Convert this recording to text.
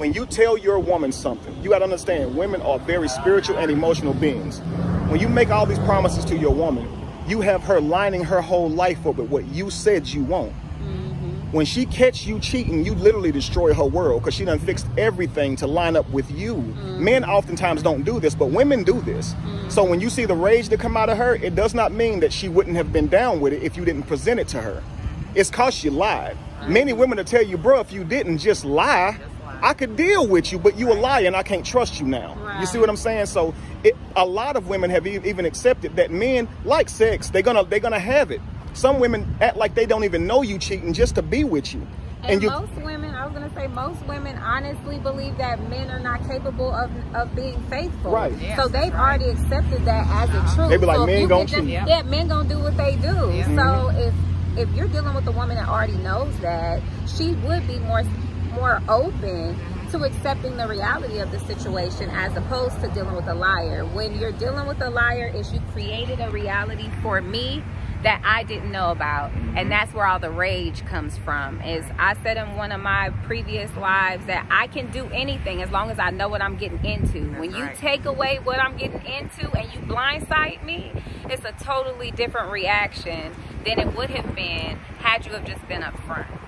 when you tell your woman something, you gotta understand women are very spiritual and emotional beings. When you make all these promises to your woman, you have her lining her whole life up with what you said you want. Mm-hmm. When she catch you cheating, you literally destroy her world because she done fixed everything to line up with you. Mm-hmm. Men oftentimes don't do this, but women do this. So when you see the rage that come out of her, it does not mean that she wouldn't have been down with it if you didn't present it to her. It's cause she lied. Many women will tell you, bro, if you didn't just lie, I could deal with you, but you a liar and I can't trust you now. You see what I'm saying? So it, a lot of women have e- even accepted that men like sex. They're gonna they're gonna have it. Some women act like they don't even know you cheating just to be with you. And, you most women, I was gonna say, most women honestly believe that men are not capable of, of being faithful. Right. so they've already accepted that as a uh-huh. truth. They be like, so men you gon' can just- cheat. Yeah. Yeah, men gonna do what they do. Yeah. So mm-hmm. if if you're dealing with a woman that already knows that, she would be more more open to accepting the reality of the situation as opposed to dealing with a liar. When you're dealing with a liar, is you created a reality for me that I didn't know about. Mm-hmm. And that's where all the rage comes from. Is I said in one of my previous lives that I can do anything as long as I know what I'm getting into. when you right. take away what I'm getting into and you blindside me, it's a totally different reaction than it would have been had you have just been up front.